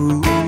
Ooh.